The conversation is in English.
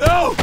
No!